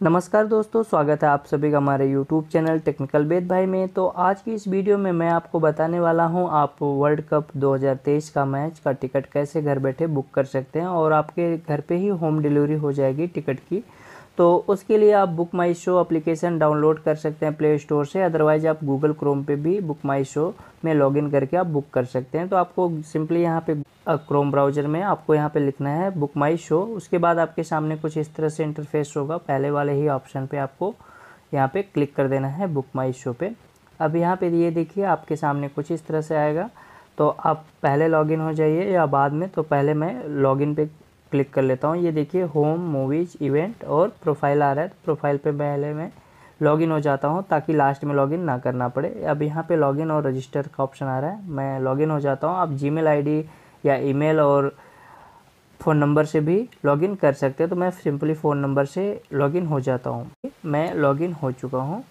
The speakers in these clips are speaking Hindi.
नमस्कार दोस्तों, स्वागत है आप सभी का हमारे यूट्यूब चैनल टेक्निकल वेद भाई में। तो आज की इस वीडियो में मैं आपको बताने वाला हूँ, आप वर्ल्ड कप 2023 का मैच का टिकट कैसे घर बैठे बुक कर सकते हैं और आपके घर पे ही होम डिलीवरी हो जाएगी टिकट की। तो उसके लिए आप Book My Show application download कर सकते हैं प्ले स्टोर से अदरवाइज़ आप गूगल क्रोम पर भी बुक माई शो में लॉगिन करके आप बुक कर सकते हैं। तो आपको सिंपली यहाँ पे क्रोम ब्राउज़र में आपको यहाँ पे लिखना है बुक माई शो उसके बाद आपके सामने कुछ इस तरह से इंटरफेस होगा। पहले वाले ही ऑप्शन पे आपको यहाँ पे क्लिक कर देना है बुक माई शो पे। अब यहाँ पे ये देखिए, आपके सामने कुछ इस तरह से आएगा। तो आप पहले लॉगिन हो जाइए या बाद में तो पहले मैं लॉगिन पे क्लिक कर लेता हूँ। ये देखिए होम मूवीज़ इवेंट और प्रोफ़ाइल आ रहा है। तो प्रोफ़ाइल पे पहले मैं लॉगिन हो जाता हूँ ताकि लास्ट में लॉगिन ना करना पड़े। अब यहाँ पे लॉगिन और रजिस्टर का ऑप्शन आ रहा है। मैं लॉगिन हो जाता हूँ। आप जीमेल आईडी या ईमेल और फ़ोन नंबर से भी लॉगिन कर सकते हैं। तो मैं सिंपली फ़ोन नंबर से लॉगिन हो जाता हूँ। मैं लॉगिन हो चुका हूँ।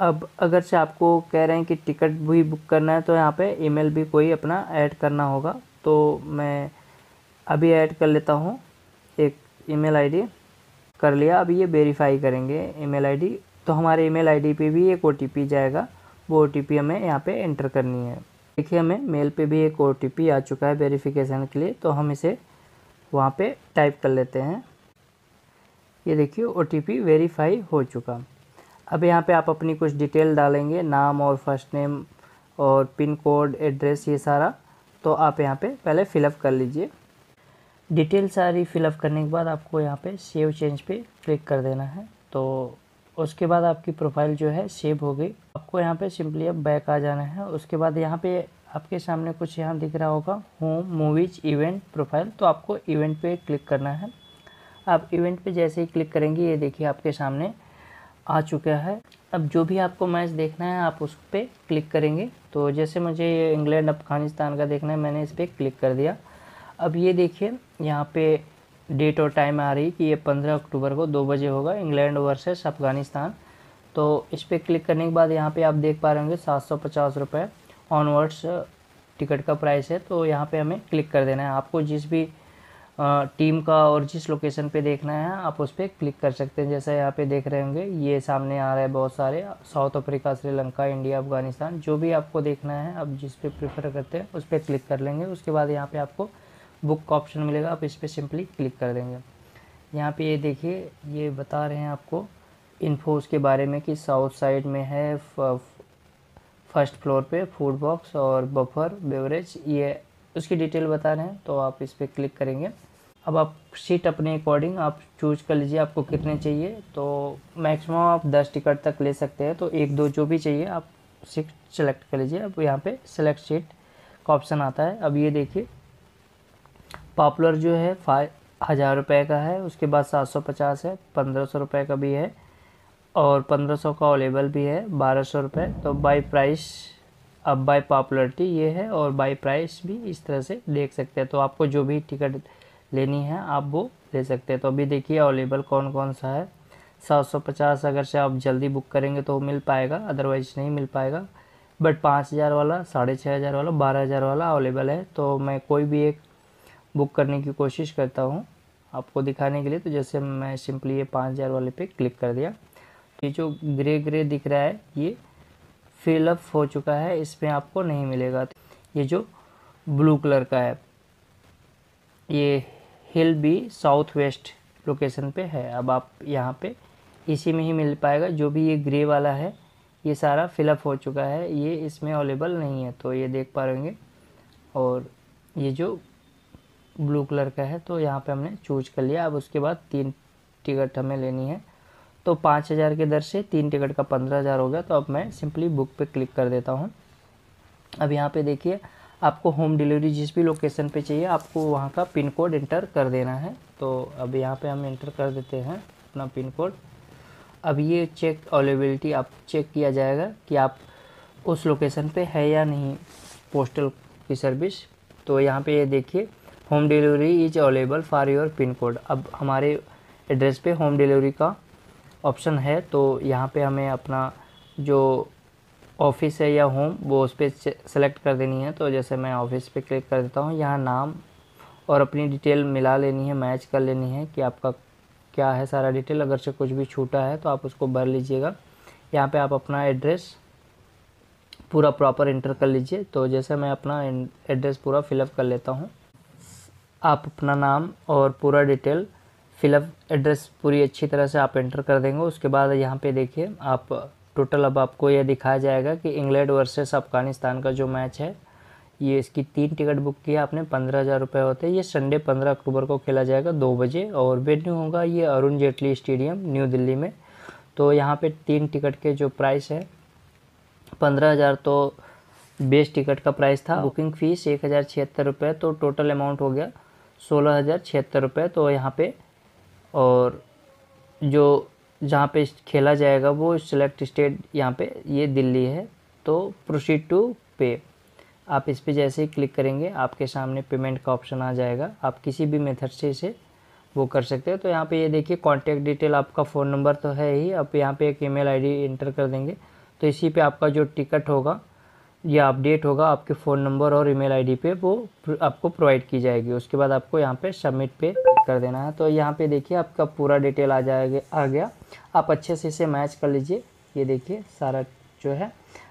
अब अगर से आपको कह रहे हैं कि टिकट भी बुक करना है तो यहाँ पे ईमेल भी कोई अपना ऐड करना होगा। तो मैं अभी ऐड कर लेता हूँ। एक ईमेल आईडी कर लिया। अब ये वेरीफाई करेंगे ईमेल आईडी तो हमारे ईमेल आईडी पे भी एक ओटीपी जाएगा। वो ओटीपी हमें यहाँ पे एंटर करनी है। देखिए हमें मेल पे भी एक ओटीपी आ चुका है वेरिफिकेशन के लिए तो हम इसे वहाँ पे टाइप कर लेते हैं। ये देखिए ओटीपी वेरीफाई हो चुका। अब यहाँ पे आप अपनी कुछ डिटेल डालेंगे, नाम और फ़र्स्ट नेम और पिन कोड एड्रेस ये सारा तो आप यहाँ पे पहले फिलअप कर लीजिए। डिटेल सारी फिलअप करने के बाद आपको यहाँ पे सेव चेंज पे क्लिक कर देना है। तो उसके बाद आपकी प्रोफ़ाइल जो है सेव हो गई। आपको यहाँ पे सिंपली अब बैक आ जाना है। उसके बाद यहाँ पे आपके सामने कुछ यहाँ दिख रहा होगा होम मूवीज़ इवेंट प्रोफ़ाइल तो आपको इवेंट पे क्लिक करना है। आप इवेंट पे जैसे ही क्लिक करेंगे, ये देखिए आपके सामने आ चुका है। अब जो भी आपको मैच देखना है, आप उस पर क्लिक करेंगे। तो जैसे मुझे इंग्लैंड अफ़गानिस्तान का देखना है, मैंने इस पर क्लिक कर दिया। अब ये देखिए, यहाँ पे डेट और टाइम आ रही कि ये पंद्रह अक्टूबर को दो बजे होगा, इंग्लैंड वर्सेस अफ़गानिस्तान। तो इस पर क्लिक करने के बाद यहाँ पे आप देख पा रहे होंगे सात सौ पचास रुपये ऑनवर्ड्स टिकट का प्राइस है। तो यहाँ पे हमें क्लिक कर देना है। आपको जिस भी टीम का और जिस लोकेशन पे देखना है, आप उस पर क्लिक कर सकते हैं। जैसा यहाँ पे देख रहे होंगे, ये सामने आ रहा है बहुत सारे South Africa Sri Lanka India Afghanistan जो भी आपको देखना है, आप जिस पे प्रेफर करते हैं, उस पर क्लिक कर लेंगे। उसके बाद यहाँ पे आपको बुक का ऑप्शन मिलेगा, आप इस पर सिंपली क्लिक कर देंगे। यहाँ पे ये देखिए, ये बता रहे हैं आपको इन्फो के बारे में कि साउथ साइड में है फ़र्स्ट फ्लोर पे फ़ूड बॉक्स और बफर बेवरेज ये उसकी डिटेल बता रहे हैं तो आप इस पर क्लिक करेंगे। अब आप सीट अपने अकॉर्डिंग आप चूज़ कर लीजिए आपको कितने चाहिए तो मैक्सिमम आप दस टिकट तक ले सकते हैं तो एक दो जो भी चाहिए आप सीट सेलेक्ट कर लीजिए। अब यहाँ पे सेलेक्ट सीट का ऑप्शन आता है। अब ये देखिए पॉपुलर जो है फाइव हज़ार रुपये का है, उसके बाद सात सौ पचास है, पंद्रह सौ रुपये का भी है, और पंद्रह सौ का अवेलेबल भी है, बारह सौ रुपये तो बाई प्राइस अब बाई पॉपुलरिटी ये है, और बाई प्राइस भी इस तरह से देख सकते हैं। तो आपको जो भी टिकट लेनी है, आप वो ले सकते हैं। तो अभी देखिए अवेलेबल कौन कौन सा है। सात सौ पचास अगर से आप जल्दी बुक करेंगे तो मिल पाएगा अदरवाइज़ नहीं मिल पाएगा। बट पाँच हज़ार वाला, साढ़े छः हज़ार वाला, बारह हज़ार वाला अवेलेबल है। तो मैं कोई भी एक बुक करने की कोशिश करता हूँ आपको दिखाने के लिए। तो जैसे मैं सिंपली ये पाँच हज़ार वाले पे क्लिक कर दिया। ये जो ग्रे ग्रे दिख रहा है, ये फिलअप हो चुका है, इसमें आपको नहीं मिलेगा। ये जो ब्लू कलर का है, ये hill B south west location पे है। अब आप यहाँ पे इसी में ही मिल पाएगा। जो भी ये ग्रे वाला है, ये सारा फिलअप हो चुका है। ये इसमें अवेलेबल नहीं है तो ये देख पा रहेंगे और ये जो ब्लू कलर का है तो यहाँ पे हमने चूज़ कर लिया। अब उसके बाद तीन टिकट हमें लेनी है। तो पाँच हज़ार के दर से तीन टिकट का पंद्रह हज़ार हो गया तो अब मैं सिंपली बुक पे क्लिक कर देता हूँ। अब यहाँ पे देखिए, आपको होम डिलीवरी जिस भी लोकेशन पे चाहिए, आपको वहाँ का पिन कोड इंटर कर देना है। तो अब यहाँ पे हम इंटर कर देते हैं अपना पिन कोड अब ये चेक अवेलेबिलिटी आप चेक किया जाएगा कि आप उस लोकेशन पे है या नहीं पोस्टल की सर्विस तो यहाँ पे ये देखिए home delivery is available for your pin code. अब हमारे एड्रेस पे होम डिलीवरी का ऑप्शन है तो यहाँ पे हमें अपना जो ऑफ़िस है या होम, वो उस पर सेलेक्ट कर देनी है। तो जैसे मैं ऑफ़िस पे क्लिक कर देता हूँ, यहाँ नाम और अपनी डिटेल मिला लेनी है, मैच कर लेनी है कि आपका क्या है सारा डिटेल। अगर से कुछ भी छूटा है तो आप उसको भर लीजिएगा। यहाँ पे आप अपना एड्रेस पूरा प्रॉपर इंटर कर लीजिए। तो जैसे मैं अपना एड्रेस पूरा फिलअप कर लेता हूँ आप अपना नाम और पूरा डिटेल फिलअप एड्रेस पूरी अच्छी तरह से आप एंटर कर देंगे। उसके बाद यहाँ पे देखिए, आप टोटल अब आपको यह दिखाया जाएगा कि इंग्लैंड वर्सेस अफ़गानिस्तान का जो मैच है, ये इसकी तीन टिकट बुक किया आपने, पंद्रह हज़ार रुपये होते हैं। ये संडे पंद्रह अक्टूबर को खेला जाएगा दो बजे और वेन्यू होगा ये अरुण जेटली स्टेडियम, न्यू दिल्ली में। तो यहाँ पे तीन टिकट के जो प्राइस है, पंद्रह हज़ार तो बेस टिकट का प्राइस था। बुकिंग फ़ीस एक हज़ार छिहत्तर रुपये तो टोटल अमाउंट हो गया सोलह हज़ार छिहत्तर रुपये तो यहाँ पे और जो जहाँ पे खेला जाएगा वो सिलेक्ट स्टेट यहाँ पे ये दिल्ली है तो प्रोसीड टू पे आप इस पर जैसे ही क्लिक करेंगे, आपके सामने पेमेंट का ऑप्शन आ जाएगा। आप किसी भी मेथड से इसे वो कर सकते हो। तो यहाँ पे ये देखिए कॉन्टैक्ट डिटेल आपका फ़ोन नंबर तो है ही। आप यहाँ पे एक ईमेल आईडी इंटर कर देंगे। तो इसी पे आपका जो टिकट होगा या अपडेट होगा आपके फ़ोन नंबर और ईमेल आईडी पे, वो आपको प्रोवाइड की जाएगी। उसके बाद आपको यहाँ पे सबमिट पे कर देना है। तो यहाँ पे देखिए आपका पूरा डिटेल आ जाएगा, आ गया। आप अच्छे से इसे मैच कर लीजिए। ये देखिए सारा जो है।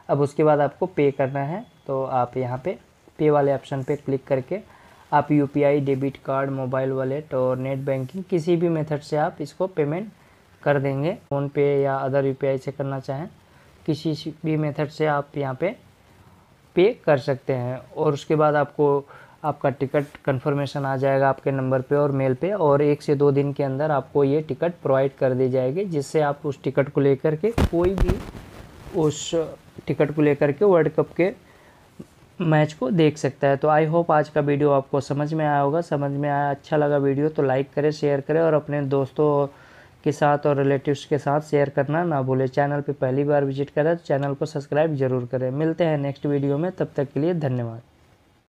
अब उसके बाद आपको पे करना है। तो आप यहाँ पे पे वाले ऑप्शन पे क्लिक करके आप UPI debit card, mobile wallet और नेट बैंकिंग किसी भी मेथड से आप इसको पेमेंट कर देंगे। फ़ोनपे या अदर यूपीआई से करना चाहें, किसी भी मेथड से आप यहाँ पे पे कर सकते हैं और उसके बाद आपको आपका टिकट कंफर्मेशन आ जाएगा आपके नंबर पे और मेल पे और एक से दो दिन के अंदर आपको ये टिकट प्रोवाइड कर दी जाएगी, जिससे आप उस टिकट को लेकर के कोई भी उस टिकट को लेकर के वर्ल्ड कप के मैच को देख सकता है। तो आई होप आज का वीडियो आपको समझ में आया होगा। समझ में आया अच्छा लगा वीडियो तो लाइक करें शेयर करें और अपने दोस्तों के साथ और रिलेटिव्स के साथ शेयर करना ना भूलें। चैनल पे पहली बार विज़िट करें तो चैनल को सब्सक्राइब ज़रूर करें। मिलते हैं नेक्स्ट वीडियो में। तब तक के लिए धन्यवाद।